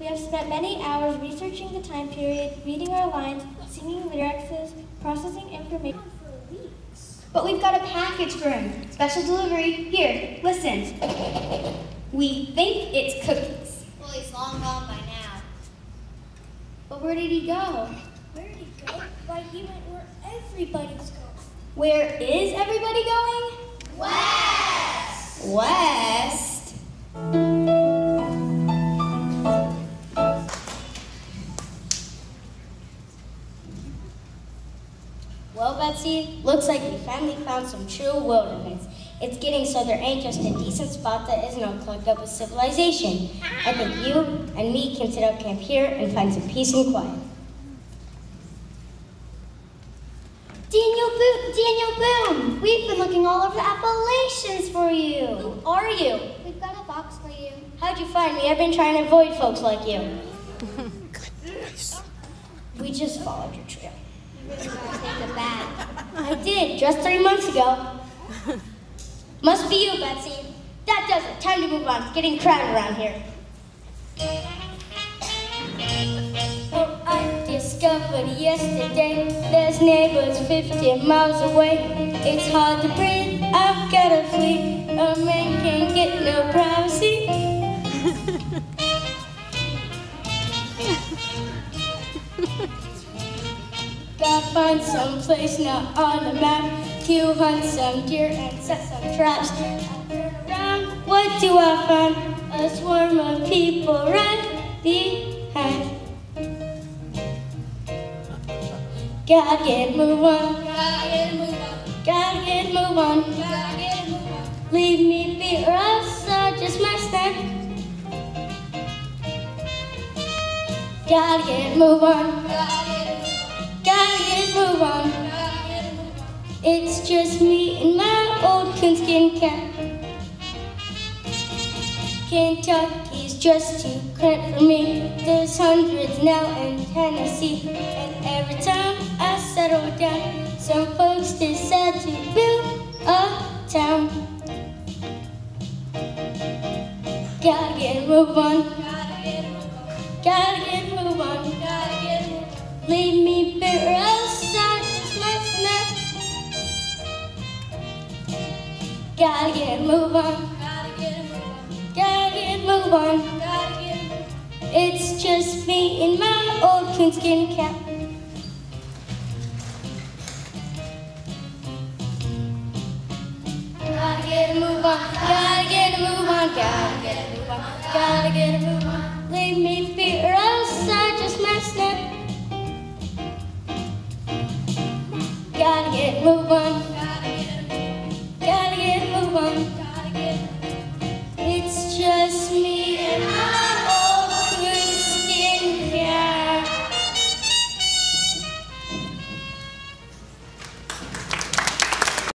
We have spent many hours researching the time period, reading our lines, singing lyrics, processing information. But we've got a package for him. Special delivery. Here, listen. We think it's cookies. Well, he's long gone by now. But where did he go? Where did he go? Why, he went where everybody's going. Where is everybody going? West! West. Well, Betsy, looks like we finally found some true wilderness. It's getting so there ain't just a decent spot that isn't all clogged up with civilization. I think you and me can set up camp here and find some peace and quiet. Daniel Boone, Daniel Boone. We've been looking all over the Appalachians for you. Who are you? We've got a box for you. How'd you find me? I've been trying to avoid folks like you. we just followed your trail. Gotta. I did, just three months ago. Must be you, Betsy. That does it. Time to move on. It's getting crowded around here. Well, I discovered yesterday there's neighbors 50 miles away. It's hard to breathe. I've got to flee. A man can't get no privacy. Find some place not on the map to hunt some deer and set some traps. I turn around, what do I find? A swarm of people right behind. Gotta get move on, Gotta get move on. gotta get move on. Gotta get move on. Leave me be or else I just messed up. Gotta get move on, It's just me and my old coonskin cap. Kentucky's just too cramped for me. There's hundreds now in Tennessee, and every time I settle down, some folks decide to build a town. Gotta get move on, Gotta get move on. gotta get move on. Leave me Gotta get a move on, Gotta get a move on. gotta get a move on. Gotta get a move on. It's just me in my old coonskin cap. Gotta get a move on, gotta get a move on, gotta get a move on, gotta get a move on. Leave me be or else I just messed up. Gotta get a move on,